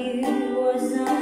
you was not.